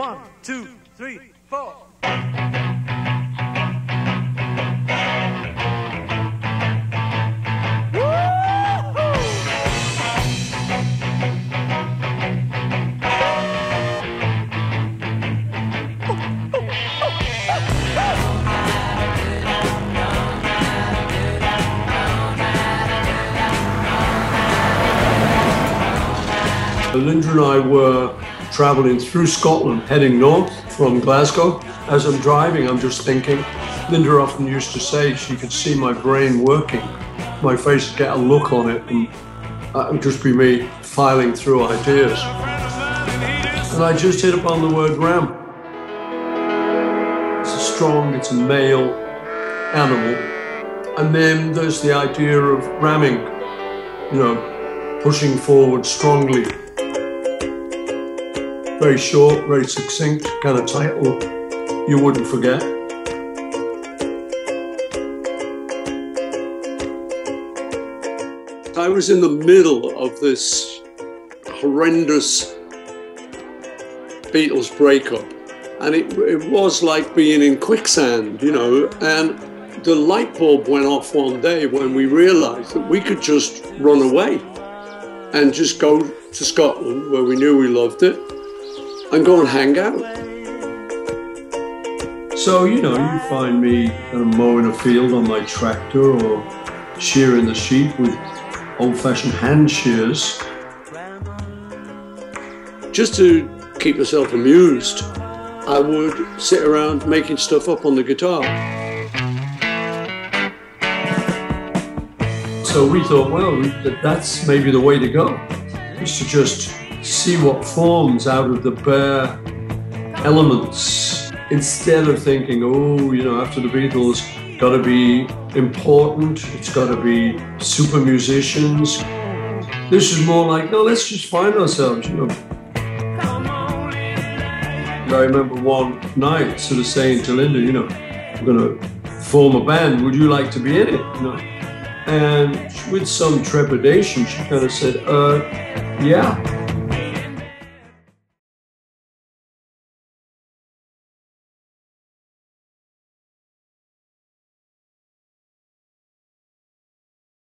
One, two, three, four. Linda and I were traveling through Scotland, heading north from Glasgow. As I'm driving, I'm just thinking. Linda often used to say she could see my brain working. My face get a look on it, and uh, that would just be me filing through ideas. And I just hit upon the word ram. It's a strong, it's a male animal. And then there's the idea of ramming, you know, pushing forward strongly, very short, very succinct kind of title you wouldn't forget. I was in the middle of this horrendous Beatles breakup, and it, it was like being in quicksand, you know. And the light bulb went off one day when we realized that we could just run away and just go to Scotland where we knew we loved it and go and hang out. So, you know, you find me kind of mowing a field on my tractor or shearing the sheep with old fashioned hand shears. Just to keep myself amused, I would sit around making stuff up on the guitar. So we thought, well, that's maybe the way to go, is to just see what forms out of the bare elements instead of thinking, oh, you know, after the Beatles, got to be important, it's got to be super musicians. This is more like, no, let's just find ourselves, you know. I remember one night sort of saying to Linda, you know, we're going to form a band, would you like to be in it? You know? And with some trepidation, she kind of said, uh, yeah.